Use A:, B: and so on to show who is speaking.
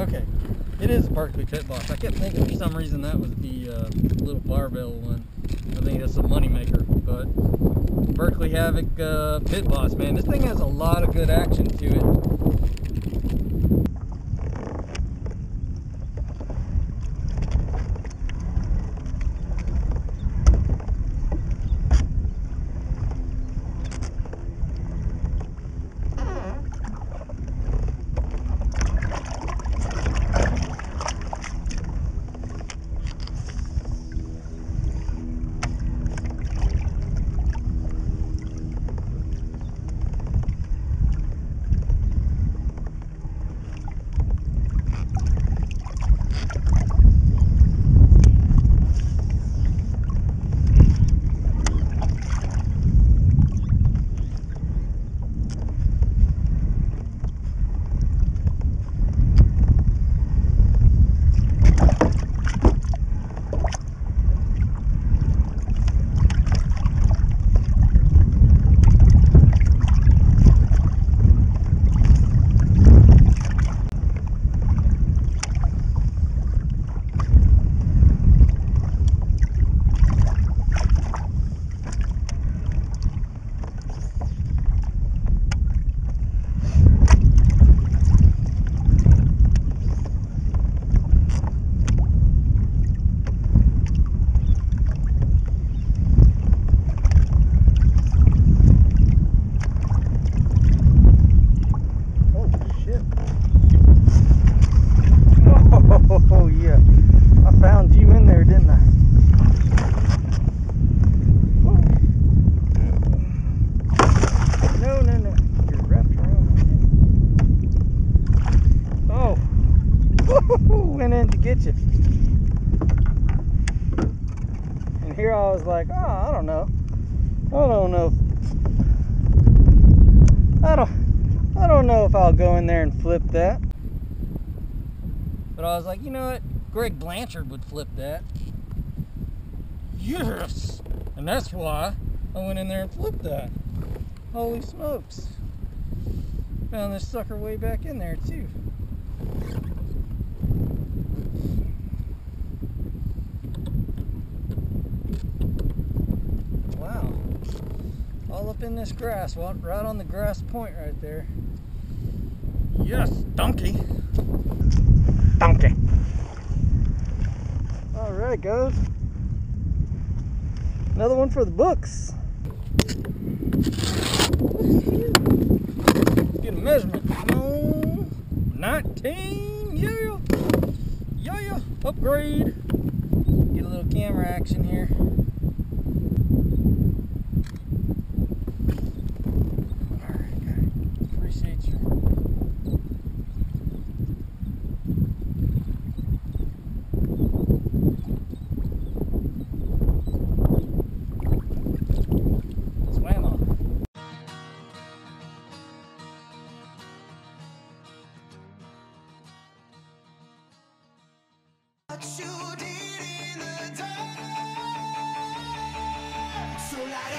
A: Okay, it is a Berkley pit boss. I kept thinking for some reason that was the uh, little barbell one. I think that's a moneymaker, but Berkley Havoc uh, pit boss, man. This thing has a lot of good action to it.
B: Get you. And here I was like, oh, I don't know. I don't know. I don't I don't know if I'll go in there and flip that.
A: But I was like, you know what? Greg Blanchard would flip that. Yes! And that's why I went in there and flipped that. Holy smokes. Found this sucker way back in there too. All up in this grass, wa- right on the grass point right there. Yes, donkey.
B: Donkey. All right, guys. Another one for the books.
A: Let's get a measurement. Come on. 19. Yeah. Yeah. Upgrade. Get a little camera action here. What you did in the dark.
C: So like